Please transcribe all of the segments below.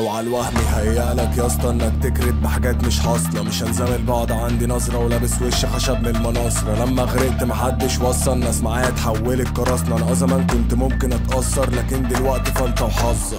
مع الوهم يهيألك يا اسطى إنك تكرد بحاجات مش حاصلة. مش هنزامل بعض عندي نظرة ولابس وش خشب من المناصرة. لما غرقت محدش وصل ناس معايا اتحولت كراسنا. أنا زمان كنت ممكن أتأثر لكن دلوقتي فانت وحظك.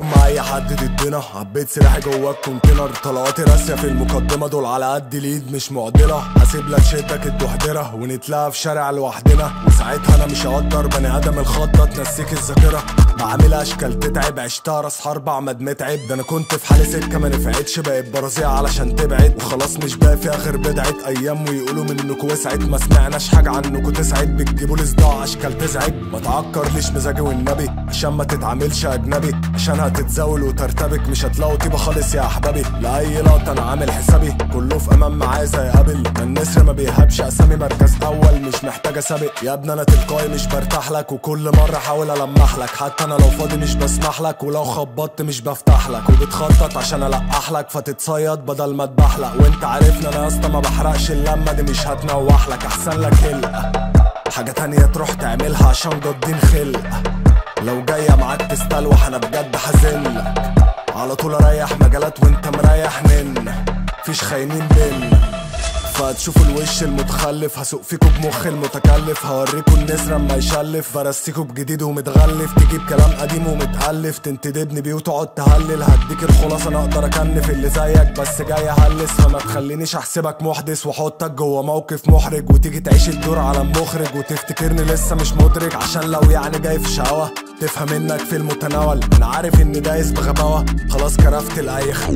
مع أي حد ضدنا. عبيت سلاحي جواك كونتينر طلقاتي راسية في المقدمة دول على قد الإيد مش معضلة. هسيب لك شدك الدحدره ونتلاقى في شارع لوحدنا. وساعتها أنا مش هقدر بني آدم الخضة تنسيك الذاكرة. بعمل اشكال تتعب عشتها راس حرب عمد متعب. ده أنا كنت في حالي سكه ما نفعتش بقيت برازيع علشان تبعد. وخلاص مش باقي فيها غير بدعة أيام. ويقولوا منكم وسعت ما سمعناش حاجة عنكم تسعد بتجيبوا لي صداع أشكال تزعج. ما تعكرليش مزاجي والنبي عشان ما تتعاملش أجنبي. عشان هتتزاول وترتبك مش هتلاقوا طيبة خالص يا أحبابي. لاي لقطة أنا عامل حسابي. كله في أمان معايا زي قبل النسر ما بيهبش أسامي مركز أول. مش محتاجه سابق يا ابني أنا تلقائي مش برتاح لك. وكل مرة أحاول ألمح لك. حتى أنا لو فاضي مش بسمح لك ولو خبطت مش بفتح لك. وبتخطط عشان ألقح لك فتتصيد بدل ما تبحلق وأنت عارفني أنا يا اسطى ما بحرقش اللمة دي مش هتنوح لك. أحسن لك هلقه حاجة تانية تروح تعملها عشان جادين خلقه لو جاية معاك تستلوح أنا بجد حزنلك على طول أريح مجالات وأنت مريح منا فيش خاينين بينا. فهتشوفوا الوش المتخلف. هسوق فيكوا بمخ المتكلف. هوريكوا النسر اما يشلف. برسيكوا بجديد ومتغلف. تجيب كلام قديم ومتألف. تنتدبني بيه وتقعد تهلل. هديك الخلاصة أنا أقدر اكنف اللي زيك بس جاي أهلس. فما تخلينيش أحسبك محدث. واحطك جوه موقف محرج. وتيجي تعيش الدور على المخرج. وتفتكرني لسه مش مدرك. عشان لو يعني جاي في شقاوة تفهم إنك في المتناول. أنا عارف ان دايس بغباوة. خلاص كرفت لاي خ...